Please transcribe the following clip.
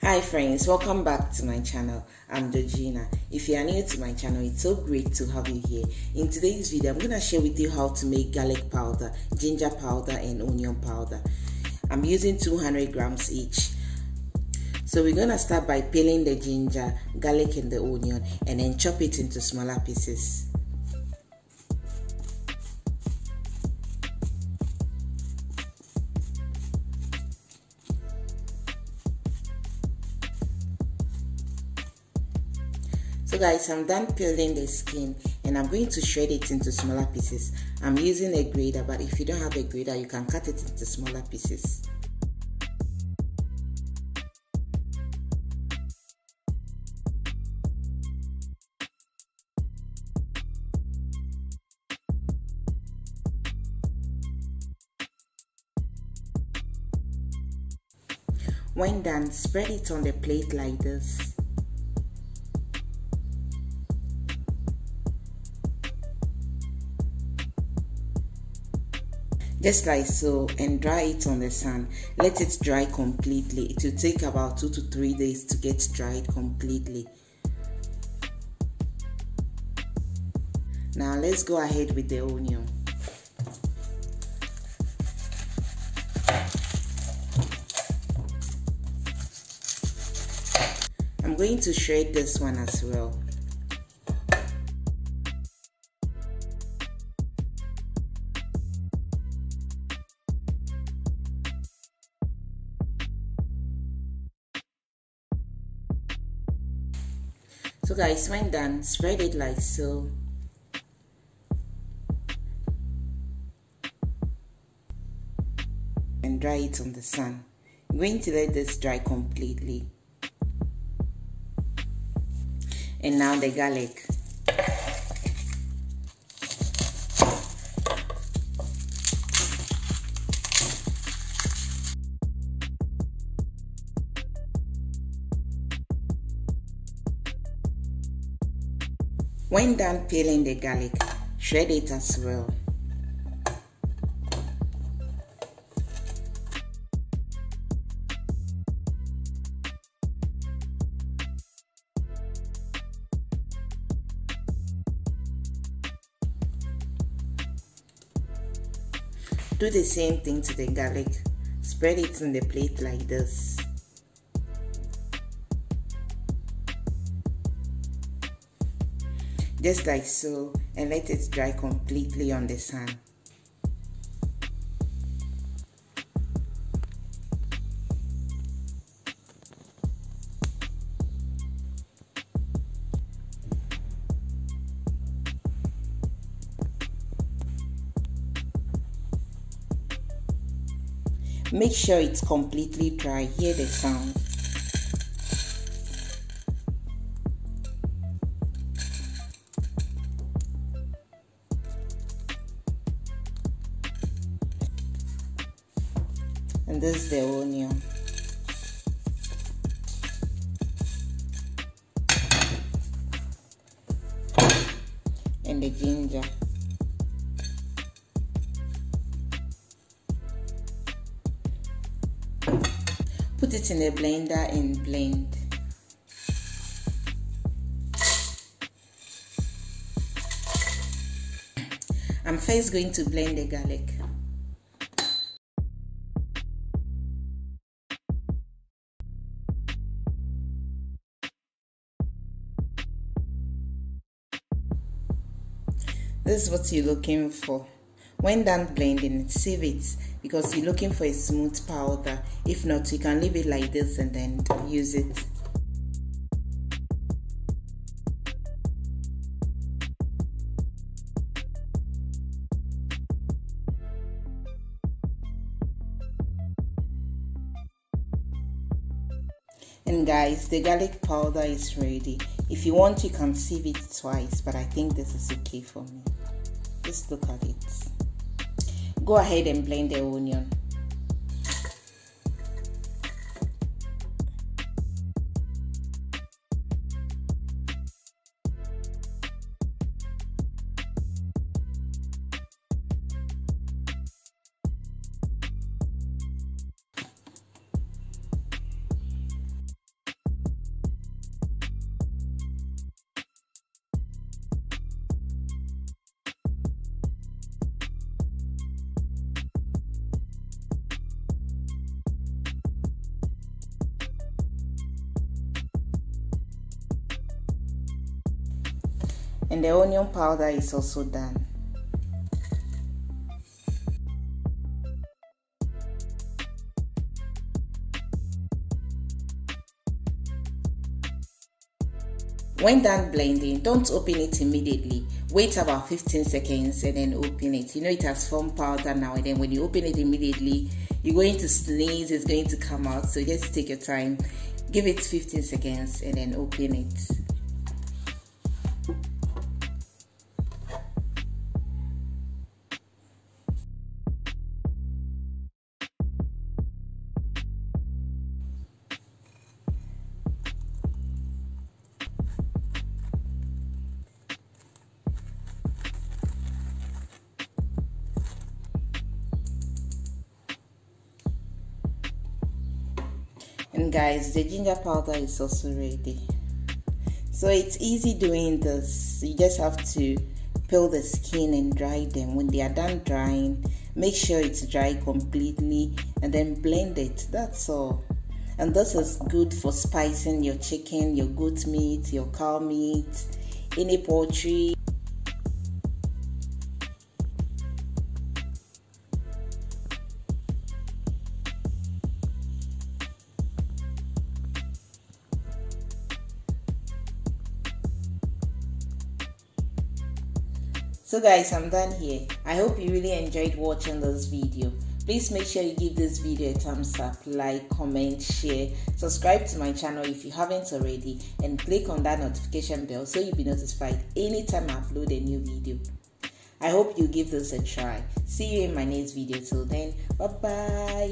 Hi friends, welcome back to my channel. I'm Georgina. If you are new to my channel, it's so great to have you here. In today's video, I'm going to share with you how to make garlic powder, ginger powder and onion powder. I'm using 200 grams each. So we're going to start by peeling the ginger, garlic and the onion and then chop it into smaller pieces. So guys, I'm done peeling the skin and I'm going to shred it into smaller pieces. I'm using a grater, but if you don't have a grater, you can cut it into smaller pieces. When done, spread it on the plate like this. Just like so and dry it on the sun let it dry completely. It will take about two to three days to get dried completely. Now let's go ahead with the onion. I'm going to shred this one as well so guys when done spread it like so. And dry it on the sun. I'm going to let this dry completely. And now the garlic When done peeling the garlic, shred it as well. Do the same thing to the garlic. Spread it on the plate like this. Just like so and let it dry completely on the sun. Make sure it's completely dry. Hear the sound. And this is the onion. And the ginger. Put it in a blender and blend. I'm first going to blend the garlic this is what you're looking for. When done blending save it because you're looking for a smooth powder. If not you can leave it like this and then use it. And guys the garlic powder is ready. If you want you can sieve it twice but i think this is okay for me just look at it. Go ahead and blend the onion and the onion powder is also done When done blending, don't open it immediately. Wait about 15 seconds and then open it. You know it has formed powder now and then when you open it immediately, you're going to sneeze, it's going to come out. So just take your time. Give it 15 seconds and then open it. And guys the ginger powder is also ready. So it's easy doing this. You just have to peel the skin and dry them. When they are done drying make sure it's dry completely and then blend it. That's all. And this is good for spicing your chicken your goat meat your cow meat any poultry So guys, I'm done here. I hope you really enjoyed watching this video. Please make sure you give this video a thumbs up, like, comment, share, subscribe to my channel if you haven't already, and click on that notification bell so you'll be notified anytime I upload a new video. I hope you give this a try. See you in my next video. Till then, bye bye.